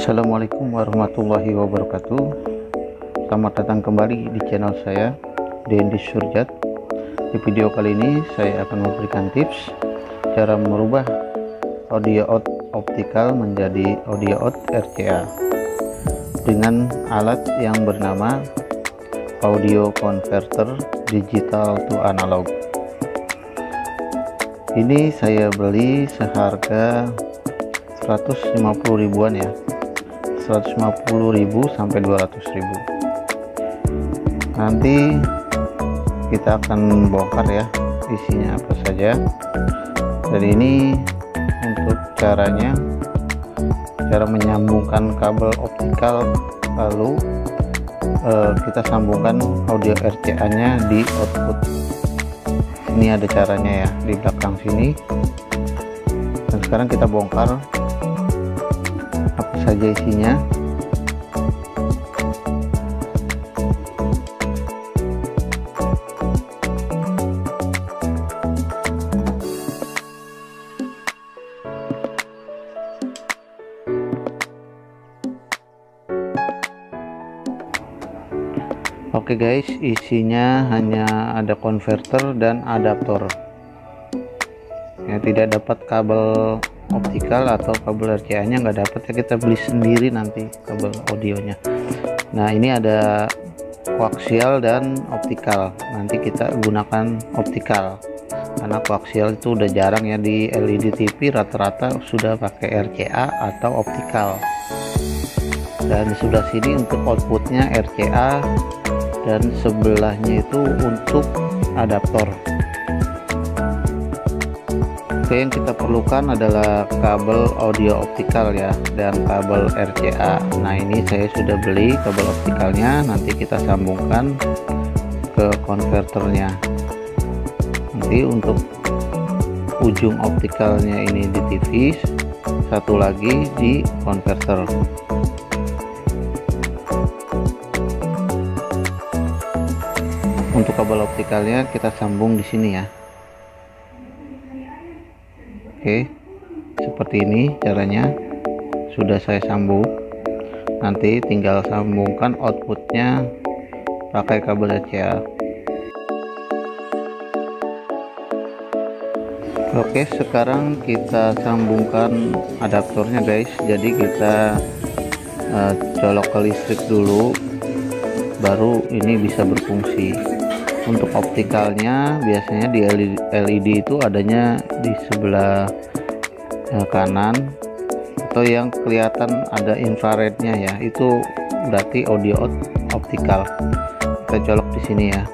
Assalamualaikum warahmatullahi wabarakatuh. Selamat datang kembali di channel saya Dendi Surjat Di video kali ini saya akan memberikan tips Cara merubah audio out optikal menjadi audio out RCA Dengan alat yang bernama Audio Converter Digital to Analog. Ini saya beli seharga 150 ribuan ya 150.000 sampai 200.000 nanti kita akan bongkar ya isinya apa saja. Dan ini untuk caranya cara menyambungkan kabel optikal lalu eh, kita sambungkan audio RCA nya di output. Ini ada caranya ya di belakang sini. Dan sekarang kita bongkar saja isinya Oke guys, isinya hanya ada konverter dan adaptor. Ya, tidak dapat kabel optikal atau kabel RCA nya nggak dapat ya kita beli sendiri nanti kabel audionya. Nah ini ada koaksial dan optikal. Nanti kita gunakan optikal. Karena koaksial itu udah jarang ya di LED TV rata-rata sudah pakai RCA atau optikal. Dan sudah sini untuk outputnya RCA dan sebelahnya itu untuk adaptor Oke yang kita perlukan adalah kabel audio optikal ya dan kabel RCA nah ini saya sudah beli kabel optikalnya. Nanti kita sambungkan ke konverternya. Nanti untuk ujung optikalnya ini di TV satu lagi di konverter. Untuk kabel optikalnya kita sambung di sini ya Oke seperti ini caranya. Sudah saya sambung. Nanti tinggal sambungkan outputnya pakai kabel RCA Oke sekarang kita sambungkan adaptornya guys. Jadi kita uh, colok ke listrik dulu baru ini bisa berfungsi untuk optikalnya biasanya di LED itu adanya di sebelah eh, kanan atau yang kelihatan ada infrarednya ya. Itu berarti audio optikal. Kita colok di sini ya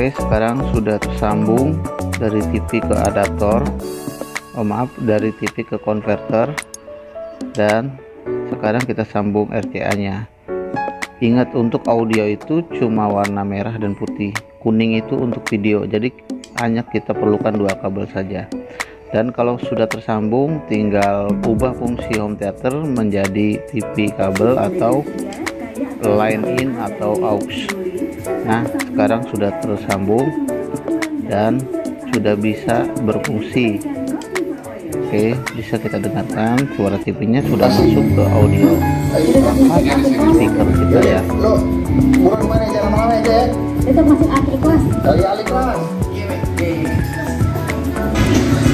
Oke sekarang sudah tersambung dari TV ke adaptor. Oh maaf dari TV ke konverter. Dan sekarang kita sambung RCA nya ingat untuk audio itu cuma warna merah dan putih. Kuning itu untuk video. Jadi hanya kita perlukan dua kabel saja. Dan kalau sudah tersambung tinggal ubah fungsi home theater menjadi TV kabel atau line in atau aux nah sekarang sudah tersambung dan sudah bisa berfungsi. Oke bisa kita dengarkan suara TV nya sudah masuk ke audio. Speaker kita ya.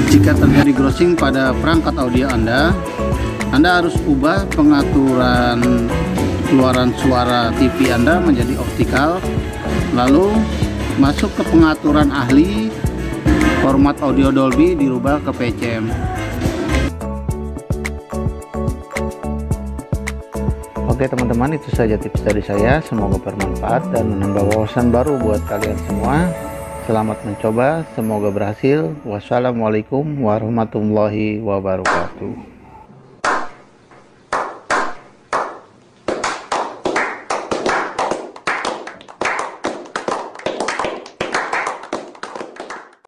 Jika terjadi grossing pada perangkat audio anda anda harus ubah pengaturan keluaran suara TV Anda menjadi optikal lalu masuk ke pengaturan ahli format audio Dolby dirubah ke PCM Oke teman-teman itu saja tips dari saya. Semoga bermanfaat dan menambah wawasan baru buat kalian semua. Selamat mencoba semoga berhasil. Wassalamualaikum warahmatullahi wabarakatuh